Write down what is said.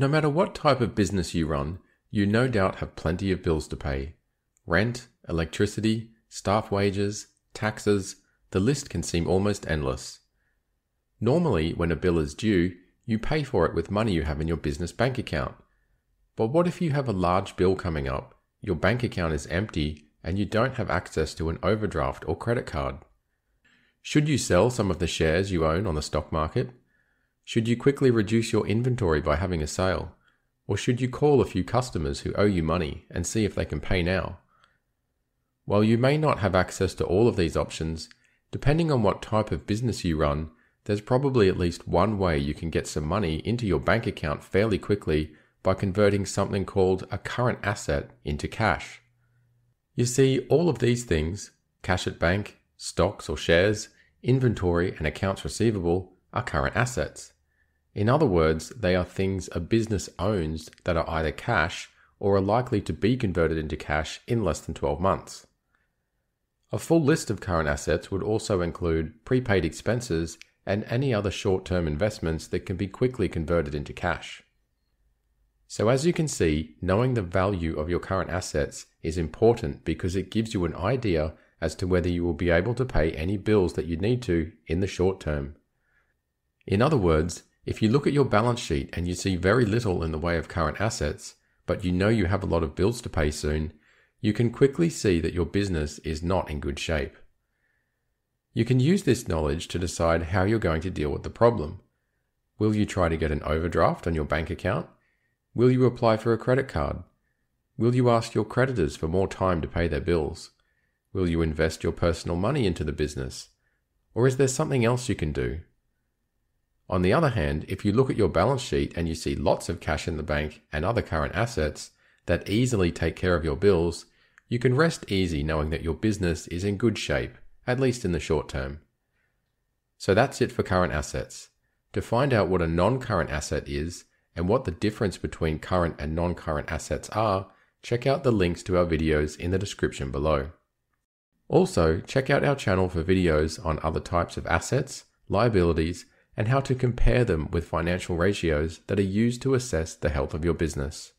No matter what type of business you run, you no doubt have plenty of bills to pay rent, electricity, staff wages, taxes, the list can seem almost endless. Normally, when a bill is due, you pay for it with money you have in your business bank account. But what if you have a large bill coming up, your bank account is empty, and you don't have access to an overdraft or credit card? Should you sell some of the shares you own on the stock market? Should you quickly reduce your inventory by having a sale? Or should you call a few customers who owe you money and see if they can pay now? While you may not have access to all of these options, depending on what type of business you run, there's probably at least one way you can get some money into your bank account fairly quickly by converting something called a current asset into cash. You see, all of these things cash at bank, stocks or shares, inventory, and accounts receivable are current assets. In other words, they are things a business owns that are either cash or are likely to be converted into cash in less than 12 months. A full list of current assets would also include prepaid expenses and any other short term investments that can be quickly converted into cash. So, as you can see, knowing the value of your current assets is important because it gives you an idea as to whether you will be able to pay any bills that you need to in the short term. In other words, if you look at your balance sheet and you see very little in the way of current assets, but you know you have a lot of bills to pay soon, you can quickly see that your business is not in good shape. You can use this knowledge to decide how you're going to deal with the problem. Will you try to get an overdraft on your bank account? Will you apply for a credit card? Will you ask your creditors for more time to pay their bills? Will you invest your personal money into the business? Or is there something else you can do? On the other hand, if you look at your balance sheet and you see lots of cash in the bank and other current assets that easily take care of your bills, you can rest easy knowing that your business is in good shape, at least in the short term. So that's it for current assets. To find out what a non current asset is and what the difference between current and non current assets are, check out the links to our videos in the description below. Also, check out our channel for videos on other types of assets, liabilities, and how to compare them with financial ratios that are used to assess the health of your business.